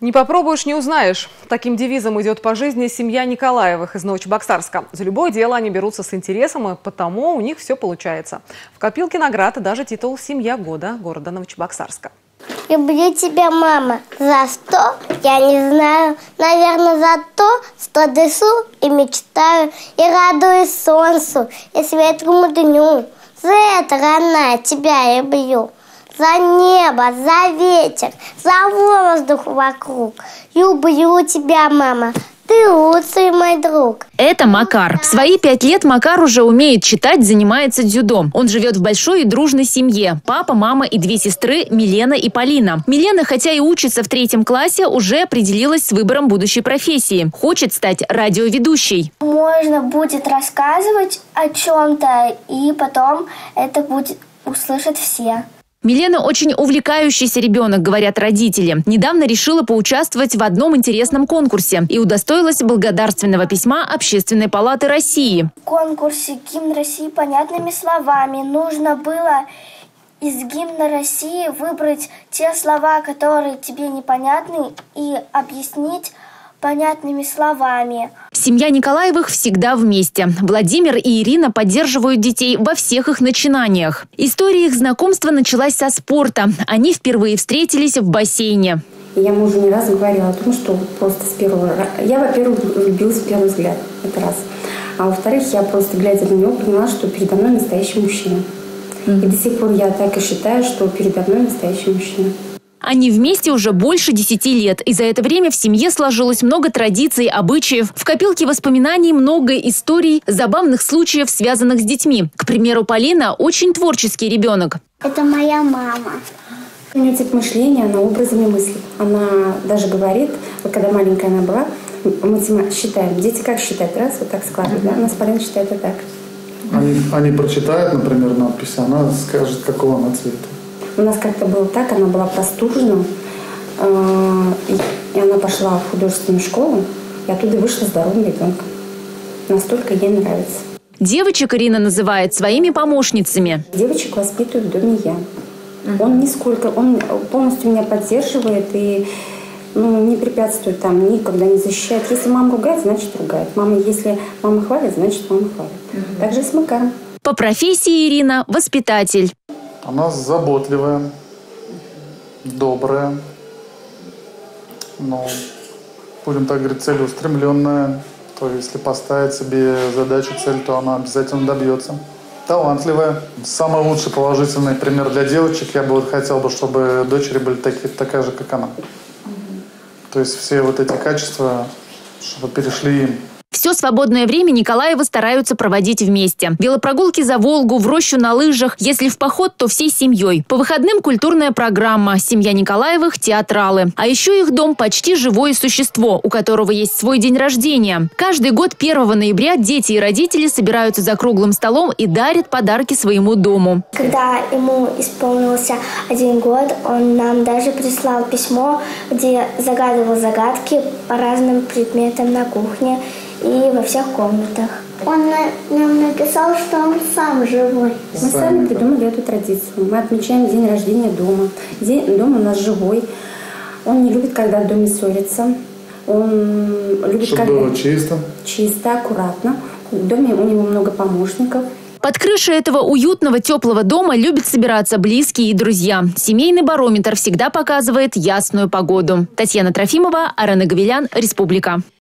Не попробуешь, не узнаешь. Таким девизом идет по жизни семья Николаевых из Новочебоксарска. За любое дело они берутся с интересом, и потому у них все получается. В копилке наград и даже титул «Семья года» города Новочебоксарска. Люблю тебя, мама. За что? Я не знаю. Наверное, за то, что дышу и мечтаю, и радуюсь солнцу, и светлому дню. За это, родная, тебя люблю за небо, за ветер, за воздух вокруг. Люблю тебя, мама. Ты лучший мой друг. Это Макар. В свои пять лет Макар уже умеет читать, занимается дзюдо. Он живет в большой и дружной семье. Папа, мама и две сестры Милена и Полина. Милена, хотя и учится в третьем классе, уже определилась с выбором будущей профессии. Хочет стать радиоведущей. Можно будет рассказывать о чем-то, и потом это будет услышать все. Милена очень увлекающийся ребенок, говорят родители. Недавно решила поучаствовать в одном интересном конкурсе и удостоилась благодарственного письма Общественной палаты России. В конкурсе «Гимн России» понятными словами нужно было из гимна России выбрать те слова, которые тебе непонятны, и объяснить понятными словами. Семья Николаевых всегда вместе. Владимир и Ирина поддерживают детей во всех их начинаниях. История их знакомства началась со спорта. Они впервые встретились в бассейне. Я мужу не раз говорила о том, что просто с первого... Я, во-первых, влюбилась в первый взгляд. Это раз. А во-вторых, я просто, глядя на него, поняла, что передо мной настоящий мужчина. Mm-hmm. И до сих пор я так и считаю, что передо мной настоящий мужчина. Они вместе уже больше десяти лет, и за это время в семье сложилось много традиций, обычаев. В копилке воспоминаний много историй, забавных случаев, связанных с детьми. К примеру, Полина очень творческий ребенок. Это моя мама. У нее тип мышления, она образами мыслит. Она даже говорит, вот когда маленькая она была, мы считаем. Дети как считают? Раз, вот так складывают. Да? У нас Полина считает вот так. Они, они прочитают, например, надпись, она скажет, какого она цвета. У нас как-то было так, она была простужена, э, и она пошла в художественную школу, и оттуда вышла здоровым ребенком. Настолько ей нравится. Девочек Ирина называет своими помощницами. Девочек воспитываю в доме я. Он нисколько, он полностью меня поддерживает и ну, не препятствует там, никогда не защищает. Если мама ругает, значит ругает. Мама, если мама хвалит, значит мама хвалит. Угу. Так же и с Макаром. По профессии Ирина – воспитатель. Она заботливая, добрая, но, будем так говорить, целеустремленная. То есть, если поставить себе задачу, цель, то она обязательно добьется. Талантливая. Самый лучший положительный пример для девочек. Я бы вот хотел бы, чтобы дочери были такие, такая же, как она. То есть все вот эти качества, чтобы перешли им. Все свободное время Николаевы стараются проводить вместе. Велопрогулки за Волгу, в рощу на лыжах. Если в поход, то всей семьей. По выходным культурная программа. Семья Николаевых – театралы. А еще их дом почти живое существо, у которого есть свой день рождения. Каждый год 1 ноября дети и родители собираются за круглым столом и дарят подарки своему дому. Когда ему исполнился один год, он нам даже прислал письмо, где загадывал загадки по разным предметам на кухне и во всех комнатах. Он нам написал, что он сам живой. Мы сами придумали эту традицию. Мы отмечаем день рождения дома. День, дом у нас живой. Он не любит, когда в доме ссорится. Он любит, Чтобы когда... было чисто. Чисто, аккуратно. В доме у него много помощников. Под крышей этого уютного, теплого дома любят собираться близкие и друзья. Семейный барометр всегда показывает ясную погоду. Татьяна Трофимова, Арена Гавилян, Республика.